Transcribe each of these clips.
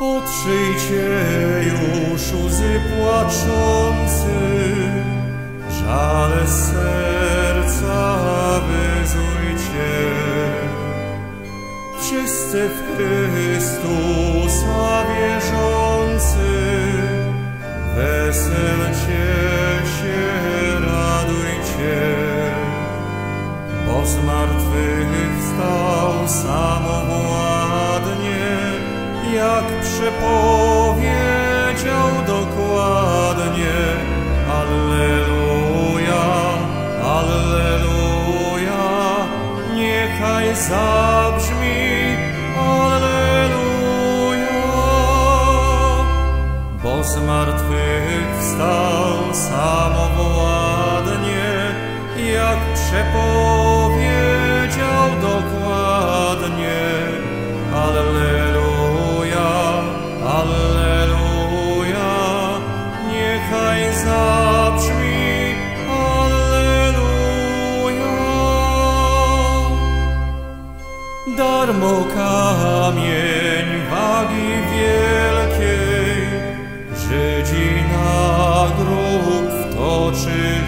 Otrzyjcie już łzy płaczący, żale serca wyzujcie. Wszyscy w Chrystusa wierzący, weselcie się, radujcie, bo z martwych wstał samowładnie, jak przepowiedział dokładnie. Alleluja, Alleluja, niechaj zabrzmi Alleluja. Bo z martwych wstał samowładnie, jak przepowiedział Darmo kamień wagi wielkiej Żydzi na grób wtoczyli.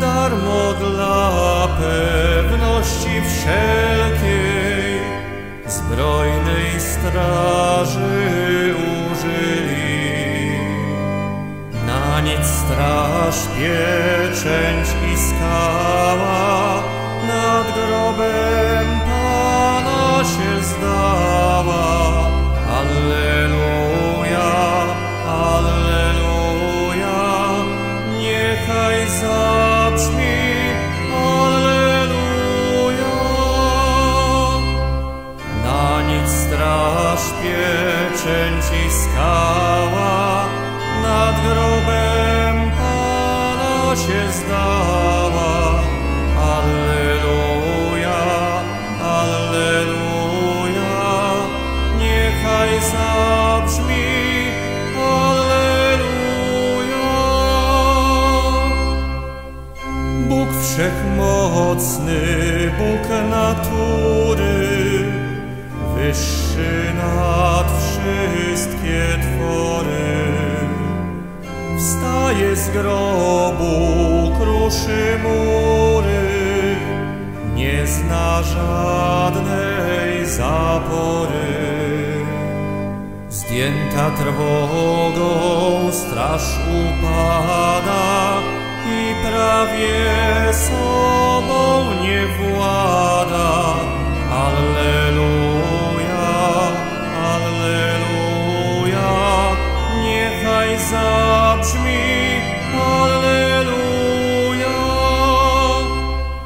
Darmo dla pewności wszelkiej Zbrojnej straży użyli. Na nic straż, pieczęć i skała nad grobem Pana się zdała. Alleluja, Alleluja, niechaj zabrzmi Alleluja. Na nic straż, pieczęć i skała nad grobem Pana się zdała. Wszechmocny, Bóg natury, wyższy nad wszystkie twory. Wstaje z grobu, kruszy mury, nie zna żadnej zapory. Zdjęta trwogą straż upada i prawie sobą nie włada. Alleluja, Alleluja, niechaj zabrzmi Alleluja.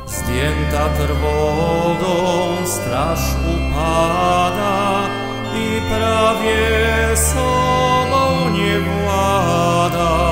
Zdjęta trwogą straż upada i prawie sobą nie włada.